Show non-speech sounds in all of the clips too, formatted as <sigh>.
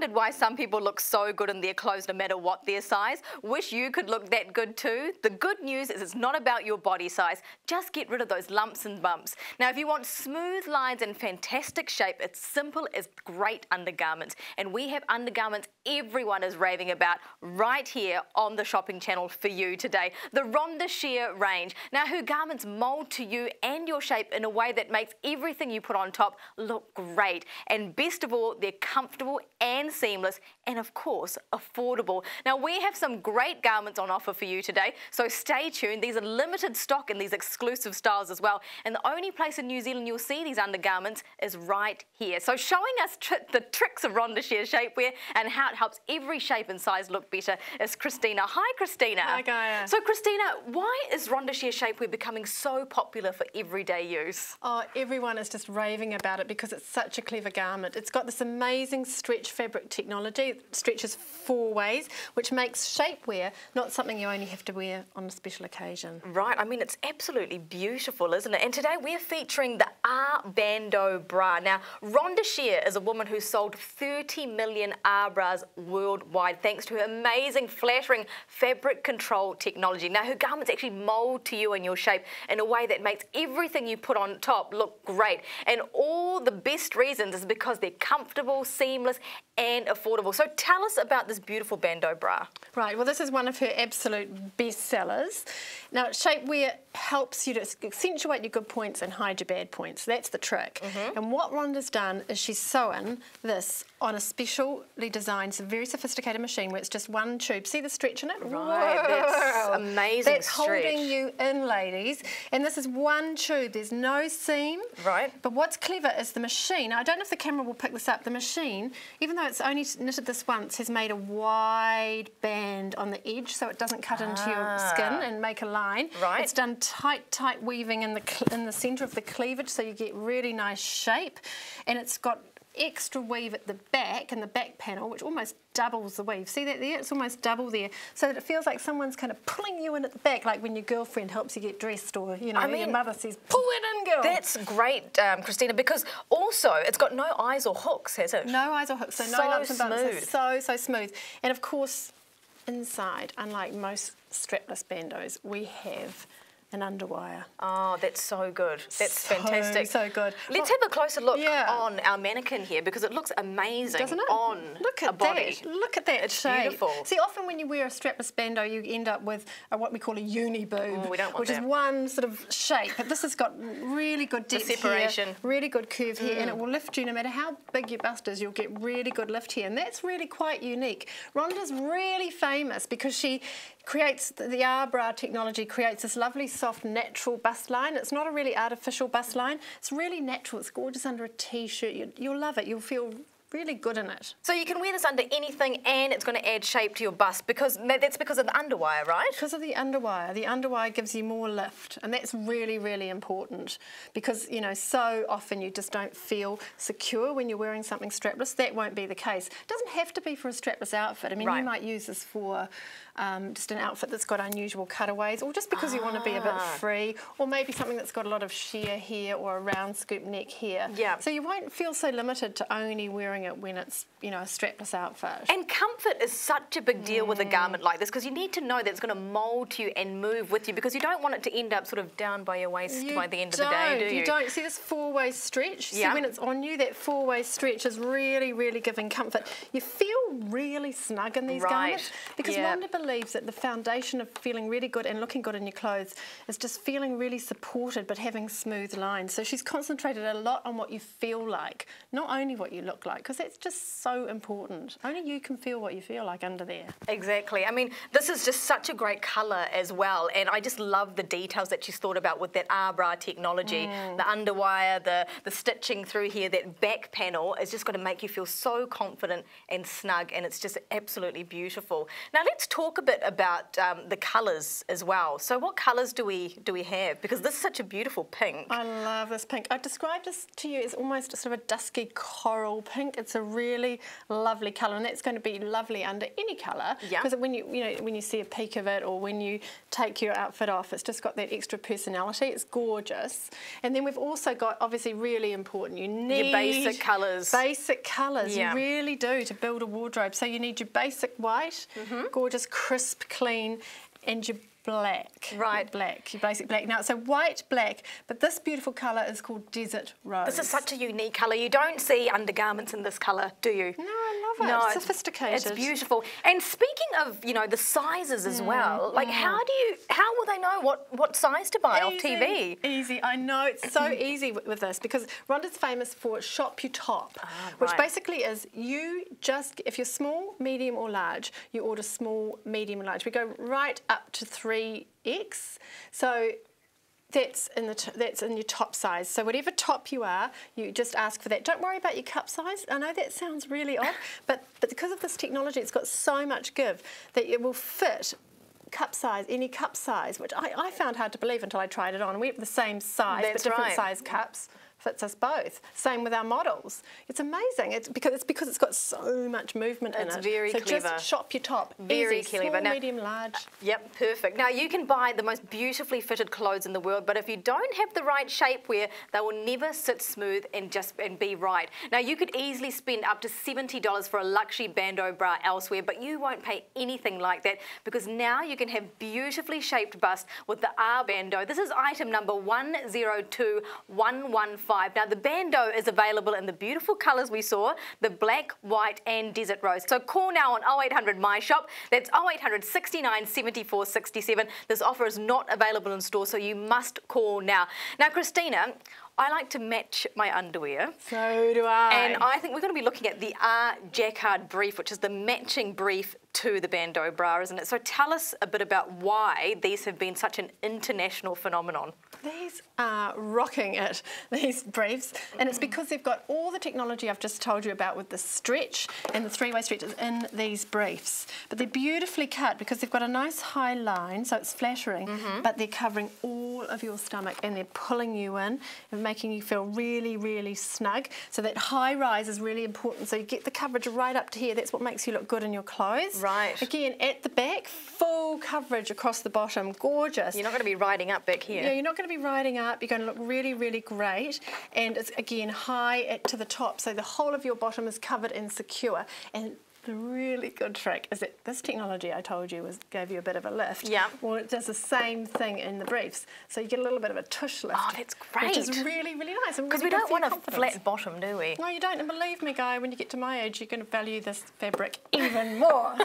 wondered why some people look so good in their clothes no matter what their size? Wish you could look that good too? The good news is it's not about your body size. Just get rid of those lumps and bumps. Now, if you want smooth lines and fantastic shape, it's simple as great undergarments. And we have undergarments everyone is raving about right here on the shopping channel for you today. The Rhonda Shear range. Now, her garments mold to you and your shape in a way that makes everything you put on top look great. And best of all, they're comfortable and seamless and of course affordable. Now we have some great garments on offer for you today, so stay tuned. These are limited stock in these exclusive styles as well. And the only place in New Zealand you'll see these undergarments is right here. So showing us tr the tricks of Rhonda Shear shapewear and how it helps every shape and size look better is Christina. Hi Christina. Hi Gaia. So Christina, why is Rhonda Shear shapewear becoming so popular for everyday use? Oh, everyone is just raving about it because it's such a clever garment. It's got this amazing stretch fabric technology stretches four ways, which makes shapewear not something you only have to wear on a special occasion. Right, I mean, it's absolutely beautiful, isn't it? And today we're featuring the Ahh Bandeau bra. Now, Rhonda Shear is a woman who sold 30 million Ahh bras worldwide thanks to her amazing flattering fabric control technology. Now, her garments actually mold to you and your shape in a way that makes everything you put on top look great. And all the best reasons is because they're comfortable, seamless, and affordable. So tell us about this beautiful bandeau bra. Right, well this is one of her absolute best sellers. Now shapewear helps you to accentuate your good points and hide your bad points. That's the trick. Mm -hmm. And what Rhonda's done is she's sewn this on a specially designed, very sophisticated machine where it's just one tube. See the stretch in it? Right, Whoa. that's amazing That's stretch. holding you in, ladies. And this is one tube. There's no seam. Right. But what's clever is the machine. I don't know if the camera will pick this up. The machine, even though it's only knitted this once, has made a wide band on the edge so it doesn't cut ah. into your skin ah. and make a line. Right. It's done tight, tight weaving in the in the centre of the cleavage so you get really nice shape. And it's got extra weave at the back and the back panel which almost doubles the weave. See that there? It's almost double there so that it feels like someone's kind of pulling you in at the back like when your girlfriend helps you get dressed or you know I mean, your mother says pull it in girl. That's great um, Christina because also it's got no eyes or hooks has it? No eyes or hooks so, so no lumps and bumps so so smooth. And of course inside unlike most strapless bandeaus we have an underwire. Oh, that's so good. That's so, fantastic. So good. Let's well, have a closer look yeah. on our mannequin here because it looks amazing Doesn't it? on look at a body. That. Look at that It's shape. beautiful. See, often when you wear a strapless bandeau, you end up with a, what we call a uni boob, oh, which that. is one sort of shape. But this has got really good depth the separation. here, really good curve here, and it mm. will lift you no matter how big your bust is. You'll get really good lift here, and that's really quite unique. Rhonda's really famous because she creates the Ahh bra technology creates this lovely soft natural bust line. It's not a really artificial bust line. It's really natural. It's gorgeous under a t-shirt. You, you'll love it. You'll feel really good in it. So you can wear this under anything and it's going to add shape to your bust because that's because of the underwire, right? Because of the underwire. The underwire gives you more lift and that's really, really important because, you know, so often you just don't feel secure when you're wearing something strapless. That won't be the case. It doesn't have to be for a strapless outfit. I mean, right. you might use this for um, just an outfit that's got unusual cutaways or just because ah. you want to be a bit ah. free or maybe something that's got a lot of sheer here or a round scoop neck here. Yeah. So you won't feel so limited to only wearing wearing it when it's, you know, a strapless outfit. And comfort is such a big deal mm. with a garment like this because you need to know that it's going to mould to you and move with you because you don't want it to end up sort of down by your waist you by the end of the day, do you? You don't. See this four-way stretch? Yeah. See when it's on you, that four-way stretch is really, really giving comfort. You feel really snug in these right. garments because yeah. Rhonda believes that the foundation of feeling really good and looking good in your clothes is just feeling really supported but having smooth lines. So she's concentrated a lot on what you feel like, not only what you look like because it's just so important. Only you can feel what you feel like under there. Exactly. I mean, this is just such a great colour as well, and I just love the details that she's thought about with that Ahh-bra technology, mm. the underwire, the, the stitching through here, that back panel is just going to make you feel so confident and snug, and it's just absolutely beautiful. Now, let's talk a bit about um, the colours as well. So what colours do we, do we have? Because this is such a beautiful pink. I love this pink. I've described this to you as almost sort of a dusky coral pink. It's a really lovely colour, and that's going to be lovely under any colour. Yeah. Because when you you know when you see a peek of it, or when you take your outfit off, it's just got that extra personality. It's gorgeous. And then we've also got obviously really important. You need your basic colours. Basic colours. Yeah. You really do to build a wardrobe. So you need your basic white, Mm-hmm. gorgeous, crisp, clean, and your black. Right. Black, your basic black. Now, so white, black, but this beautiful colour is called Desert Rose. This is such a unique colour. You don't see undergarments in this colour, do you? No, love it. No, it's sophisticated. It's beautiful. And speaking of, you know, the sizes as well, like how do you, how will they know what, what size to buy off TV? Easy. I know it's so <clears throat> easy with, with this because Rhonda's famous for shop you top, ah, which right. basically is you just if you're small, medium, or large, you order small, medium, and large. We go right up to three X. So. That's in the t- that's in your top size. So whatever top you are, you just ask for that. Don't worry about your cup size. I know that sounds really odd, <laughs> but but because of this technology, it's got so much give that it will fit cup size, any cup size, which I, I found hard to believe until I tried it on. We have the same size, That's but different right. size cups. Fits us both. Same with our models. It's amazing. It's because it's because it's got so much movement It's in it. very so clever. just shop your top. Very Easy, clever. Small, Now- medium, large. Uh, yep, perfect. Now you can buy the most beautifully fitted clothes in the world, but if you don't have the right shapewear, they will never sit smooth and just and be right. Now you could easily spend up to seventy dollars for a luxury bandeau bra elsewhere, but you won't pay anything like that because now you can have beautifully shaped bust with the Ahh bandeau. This is item number one zero two one one five. Now the bandeau is available in the beautiful colours we saw, the black, white, and desert rose. So call now on 0800 My Shop. That's 0800 69 74 67. This offer is not available in store, so you must call now. Now, Christina, I like to match my underwear. So do I. And I think we're going to be looking at the Ahh Jacquard brief, which is the matching brief to the bandeau bra, isn't it? So tell us a bit about why these have been such an international phenomenon. These are rocking it, <laughs> these briefs, and it's because they've got all the technology I've just told you about with the stretch and the three-way stretches in these briefs. But they're beautifully cut because they've got a nice high line, so it's flattering, mm-hmm. but they're covering all of your stomach and they're pulling you in and making you feel really, really snug. So that high rise is really important. So you get the coverage right up to here. That's what makes you look good in your clothes. Right. Again, at the back, full coverage across the bottom. Gorgeous. You're not going to be riding up back here. Yeah, you're not going to be riding up. You're going to look really, really great. And it's again high at, to the top, so the whole of your bottom is covered and secure. And the really good trick is that this technology I told you was gave you a bit of a lift. Yeah. Well, it does the same thing in the briefs, so you get a little bit of a tush lift. Oh, that's great. Which is really, really nice. Because we don't want a flat bottom, do we? No, you don't. And believe me, Guy, when you get to my age, you're going to value this fabric even more. <laughs>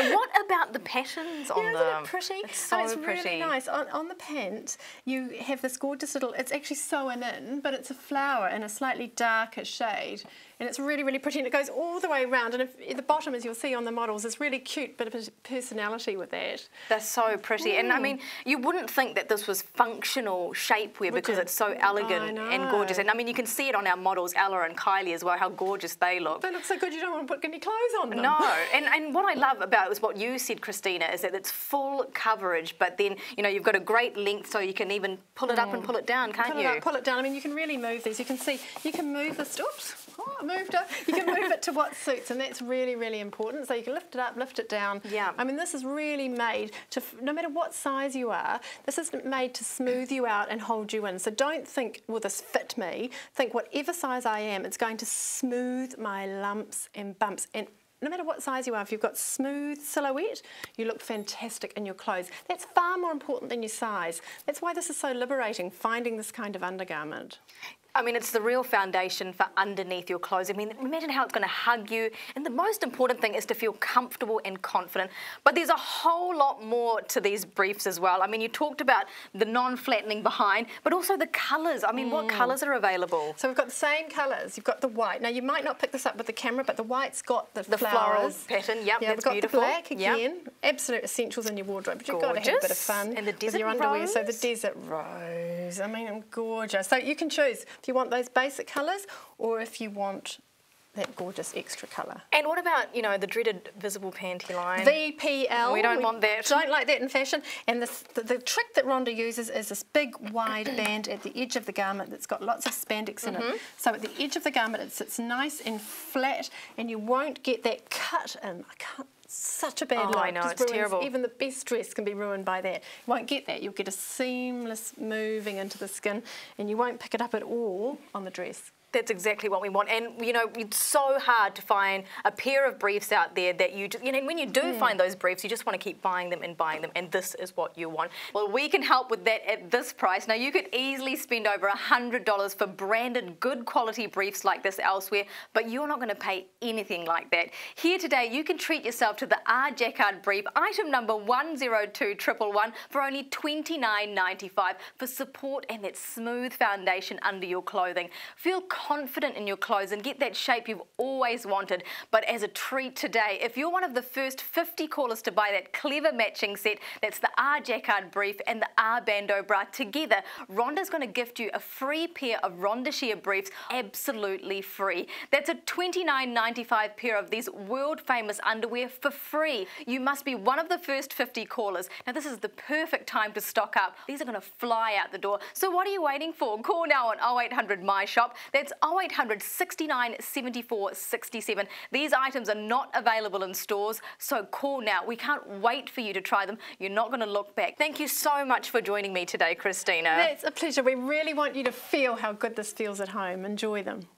What about the patterns on Yeah, them? isn't it pretty? It's oh, so and it's pretty. really nice. On, on the pant, you have this gorgeous little, it's actually sewn in, but it's a flower in a slightly darker shade. And it's really, really pretty. And it goes all the way around. And if, at the bottom, as you'll see on the models, is really cute bit of personality with that. They're so pretty. And I mm. mean, you wouldn't think that this was functional shapewear because it's so elegant and gorgeous. And I mean, you can see it on our models, Ella and Kylie as well, how gorgeous they look. They look so good, you don't want to put any clothes on them. No, <laughs> and, and what I love about it is what you said, Christina, is that it's full coverage, but then, you know, you've got a great length so you can even pull it up and pull it down, can't Pull you? it up, pull it down. I mean, you can really move these. You can see, you can move this. Oops, oh, moved it. You can move it to what suits, and that's really, really important. So you can lift it up, lift it down. Yeah. I mean, this is really made to, no matter what size you are, this is made to smooth you out and hold you in. So don't think, will this fit me? Think whatever size I am, it's going to smooth my lumps and bumps. And no matter what size you are, if you've got smooth silhouette, you look fantastic in your clothes. That's far more important than your size. That's why this is so liberating, finding this kind of undergarment. I mean, it's the real foundation for underneath your clothes. I mean, imagine how it's going to hug you. And the most important thing is to feel comfortable and confident. But there's a whole lot more to these briefs as well. I mean, you talked about the non-flattening behind, but also the colours. I mean, what Mm. colours are available? So we've got the same colours. You've got the white. Now you might not pick this up with the camera, but the white's got the, The floral flowers. pattern, yep, yeah, that's we've got beautiful. the black Yep. again. Absolute essentials in your wardrobe. But you've got to have a bit of fun And the with desert your underwear. So the rose. desert rose. I mean, gorgeous. So you can choose if you want those basic colours or if you want that gorgeous extra colour. And what about, you know, the dreaded visible panty line? VPL. We don't want that. Don't like that in fashion. And the, the, the trick that Rhonda uses is this big wide <clears throat> band at the edge of the garment that's got lots of spandex in Mm-hmm. it. So at the edge of the garment it sits nice and flat and you won't get that cut in. I can't such a bad Oh. I know, it's ruins- terrible. Even the best dress can be ruined by that. You won't get that. You'll get a seamless moving into the skin and you won't pick it up at all on the dress. That's exactly what we want. And, you know, it's so hard to find a pair of briefs out there that you just, you know, when you do find those briefs, you just want to keep buying them and buying them. And this is what you want. Well, we can help with that at this price. Now, you could easily spend over $100 for branded, good quality briefs like this elsewhere, but you're not going to pay anything like that. Here today, you can treat yourself to the Ahh. Jacquard brief, item number 102111 for only $29.95 for support and that smooth foundation under your clothing. Feel confident in your clothes and get that shape you've always wanted. But as a treat today, if you're one of the first 50 callers to buy that clever matching set, that's the Ahh Jacquard brief and the Ahh Bandeau bra together, Rhonda's going to gift you a free pair of Rhonda Shear briefs absolutely free. That's a $29.95 pair of these world famous underwear for free. You must be one of the first 50 callers. Now this is the perfect time to stock up. These are going to fly out the door. So what are you waiting for? Call now on 0800 My Shop. That's 0800 69 74 67. These items are not available in stores, so call now. We can't wait for you to try them. You're not going to look back. Thank you so much for joining me today, Christina. It's a pleasure. We really want you to feel how good this feels at home. Enjoy them.